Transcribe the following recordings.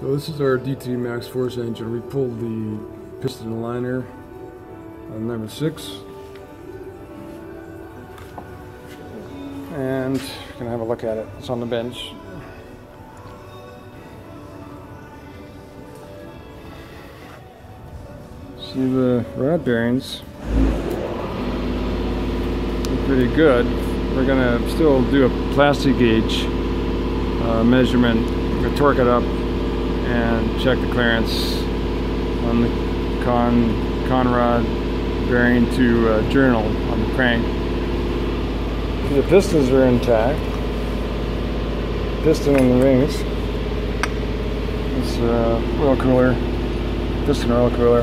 So this is our DT MaxxForce engine. We pulled the piston liner on number six. And we're gonna have a look at it. It's on the bench. See the rod bearings. Pretty good. We're gonna still do a plastic gauge uh, measurement. We're gonna torque it up and check the clearance on the con, con rod bearing to uh, journal on the crank. The pistons are intact. Piston and the rings. It's uh, oil cooler, piston oil cooler.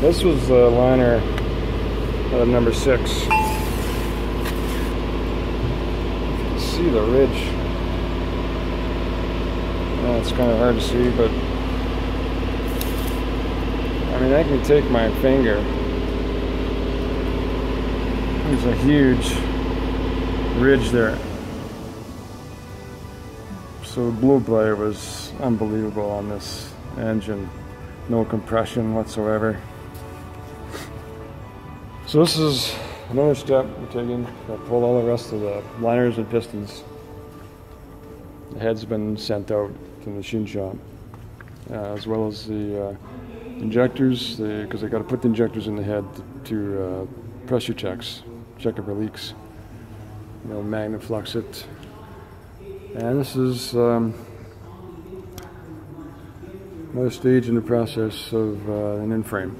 This was the liner of number six. See the ridge. It's kind of hard to see, but I mean, I can take my finger. There's a huge ridge there. So the blue blade was unbelievable on this engine. No compression whatsoever. So this is another step we're taking. I pull all the rest of the liners and pistons. The head's been sent out to the machine shop, uh, as well as the uh, injectors, because I got to put the injectors in the head to, uh, pressure checks, check for leaks. You know, magnaflux it. And this is um, another stage in the process of uh, an in-frame.